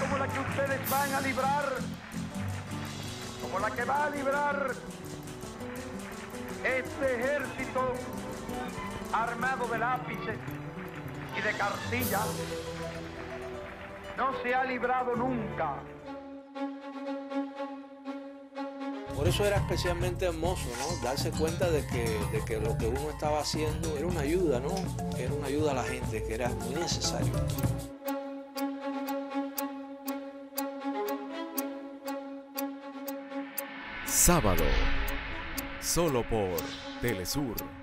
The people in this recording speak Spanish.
como la que ustedes van a librar, como la que va a librar este ejército armado de lápices y de cartillas, no se ha librado nunca. Por eso era especialmente hermoso, ¿no? Darse cuenta de que, de que lo que uno estaba haciendo era una ayuda, ¿no? Era una ayuda a la gente, que era muy necesario. Sábado, solo por Telesur.